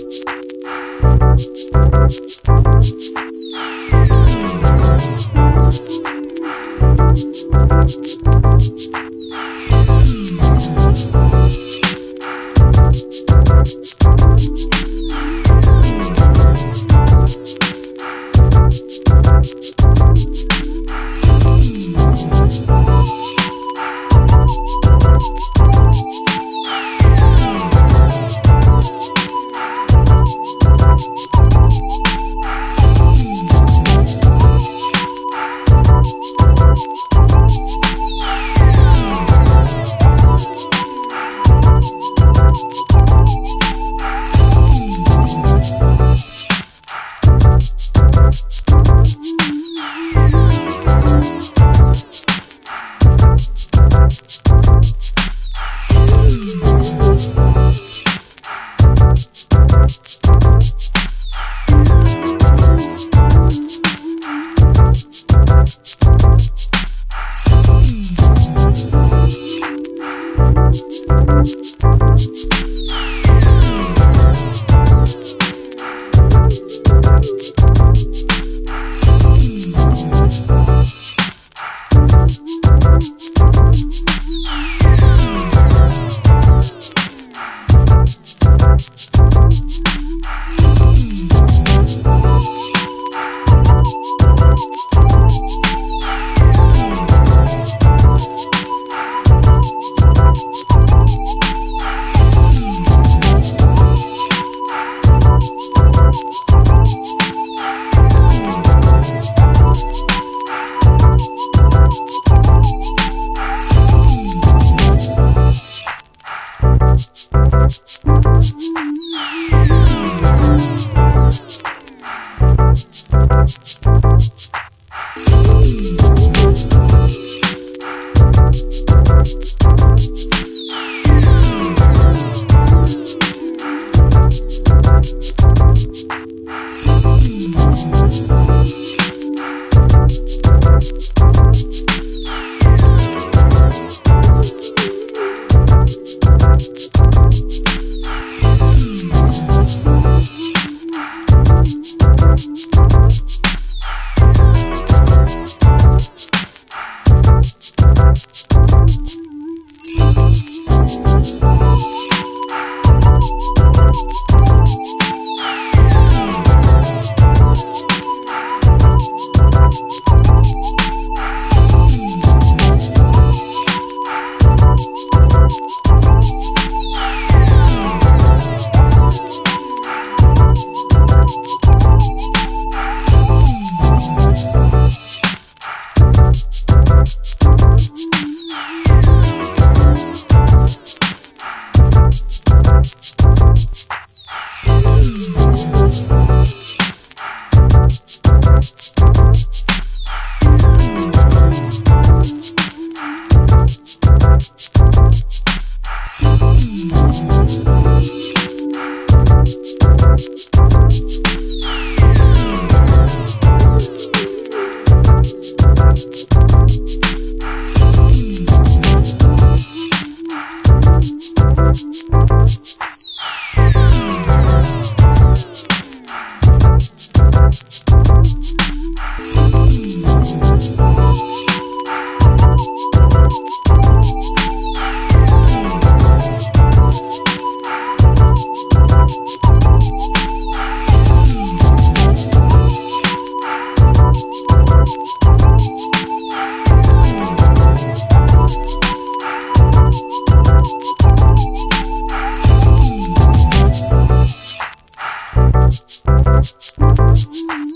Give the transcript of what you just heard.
Thank Thank you. Ooh.